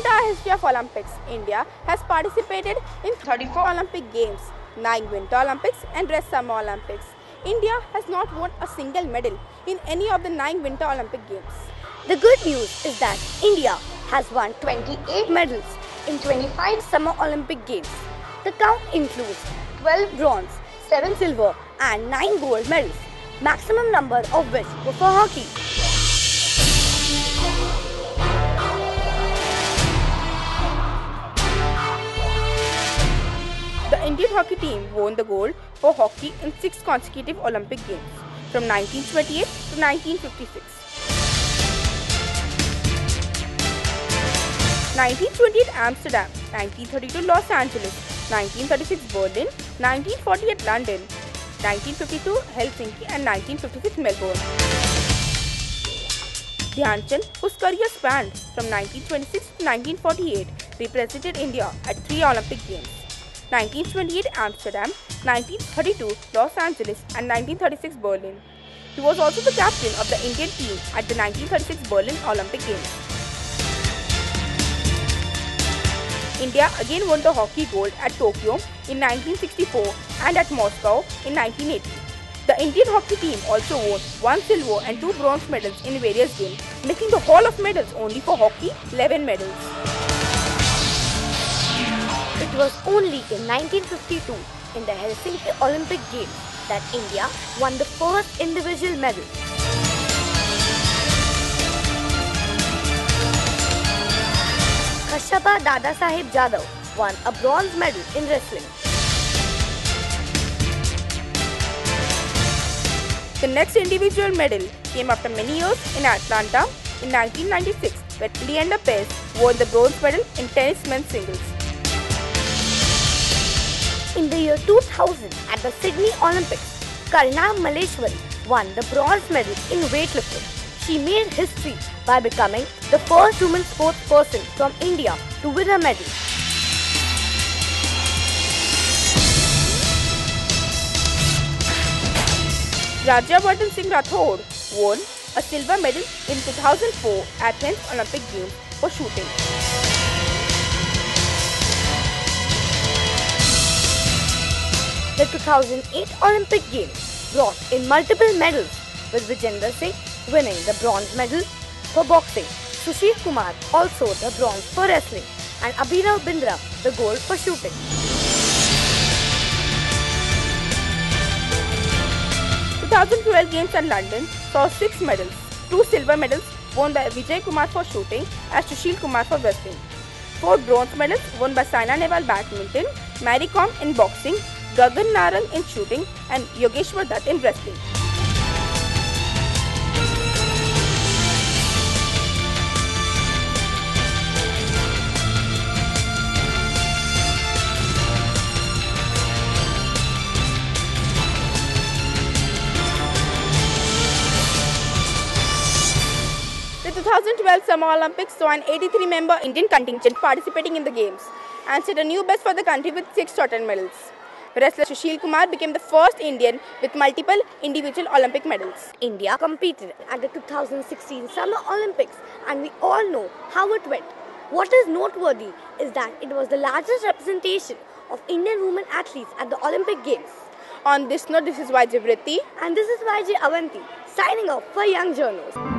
history of Olympics, India has participated in 34 Olympic Games, 9 Winter Olympics and rest Summer Olympics. India has not won a single medal in any of the 9 Winter Olympic Games. The good news is that India has won 28 medals in 25 Summer Olympic Games. The count includes 12 bronze, 7 silver and 9 gold medals, maximum number of which were for hockey. Hockey team won the gold for hockey in 6 consecutive Olympic Games from 1928 to 1956. 1928 Amsterdam, 1932 Los Angeles, 1936 Berlin, 1948 London, 1952 Helsinki and 1956 Melbourne. Dhyan Chand, whose career spanned from 1926 to 1948, represented India at three Olympic Games. 1928 Amsterdam, 1932 Los Angeles and 1936 Berlin. He was also the captain of the Indian team at the 1936 Berlin Olympic Games. India again won the hockey gold at Tokyo in 1964 and at Moscow in 1980. The Indian hockey team also won one silver and two bronze medals in various games, making the haul of medals only for hockey 11 medals. It was only in 1952 in the Helsinki Olympic Games that India won the first individual medal. Khashaba Dadasaheb Jadhav won a bronze medal in wrestling. The next individual medal came after many years in Atlanta in 1996 where Leander Paes won the bronze medal in tennis men's singles. In the year 2000 at the Sydney Olympics, Karnam Malleswari won the bronze medal in weightlifting. She made history by becoming the first woman sports person from India to win a medal. Rajyavardhan Singh Rathod won a silver medal in 2004 Athens Olympic Games for shooting. The 2008 Olympic Games brought in multiple medals with Vijender Singh winning the bronze medal for boxing, Sushil Kumar also the bronze for wrestling and Abhinav Bindra the gold for shooting. 2012 Games in London saw six medals, two silver medals won by Vijay Kumar for shooting and Sushil Kumar for wrestling, four bronze medals won by Saina Nehwal badminton, Mary Kom in boxing, Gagan Narang in shooting and Yogeshwar Dutt in wrestling. The 2012 Summer Olympics saw an 83-member Indian contingent participating in the Games and set a new best for the country with six total medals. Wrestler Sushil Kumar became the first Indian with multiple individual Olympic medals. India competed at the 2016 Summer Olympics and we all know how it went. What is noteworthy is that it was the largest representation of Indian women athletes at the Olympic Games. On this note, this is YJ Vritti. And this is YJ Avanti signing off for Young Jourknows.